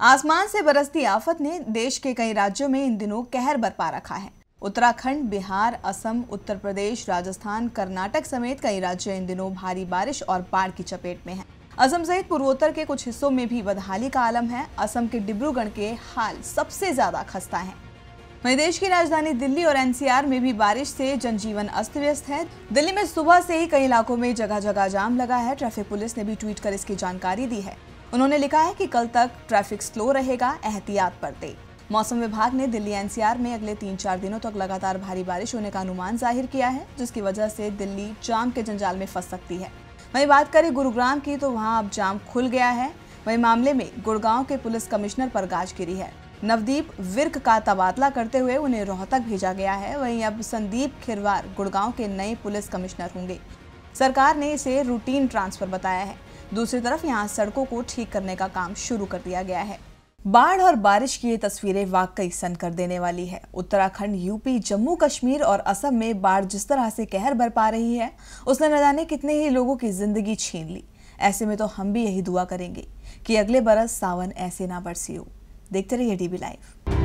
आसमान से बरसती आफत ने देश के कई राज्यों में इन दिनों कहर बरपा रखा है। उत्तराखंड, बिहार, असम, उत्तर प्रदेश, राजस्थान, कर्नाटक समेत कई राज्य इन दिनों भारी बारिश और बाढ़ की चपेट में हैं। असम सहित पूर्वोत्तर के कुछ हिस्सों में भी बदहाली का आलम है। असम के डिब्रूगढ़ के हाल सबसे ज़्यादा खस्ता है। वहीं देश की राजधानी दिल्ली और एनसीआर में भी बारिश से जनजीवन अस्त व्यस्त है। दिल्ली में सुबह से ही कई इलाकों में जगह जगह जाम लगा है। ट्रैफ़िक पुलिस ने भी ट्वीट कर इसकी जानकारी दी है। उन्होंने लिखा है कि कल तक ट्रैफ़िक स्लो रहेगा, एहतियात बरते। मौसम विभाग ने दिल्ली एनसीआर में अगले तीन चार दिनों तक लगातार भारी बारिश होने का अनुमान ज़ाहिर किया है, जिसकी वजह से दिल्ली जाम के जंजाल में फंस सकती है। वहीं बात करें गुरुग्राम की तो वहाँ अब जाम खुल गया है। वहीं मामले में गुड़गांव के पुलिस कमिश्नर पर गाज गिरी है। नवदीप विर्क का तबादला करते हुए उन्हें रोहतक भेजा गया है। वहीं अब संदीप खिरवार गुड़गांव के नए पुलिस कमिश्नर होंगे। सरकार ने इसे रूटीन ट्रांसफ़र बताया है। दूसरी तरफ़ यहाँ सड़कों को ठीक करने का काम शुरू कर दिया गया है। बाढ़ और बारिश की ये तस्वीरें वाकई सन कर देने वाली है। उत्तराखंड, यूपी, जम्मू, कश्मीर और असम में बाढ़ जिस तरह से कहर बरपा रही है, उसने न जाने कितने ही लोगों की ज़िंदगी छीन ली। ऐसे में तो हम भी यही दुआ करेंगे कि अगले बरस सावन ऐसे ना बरसी हो देखते रहिए डीबी लाइव।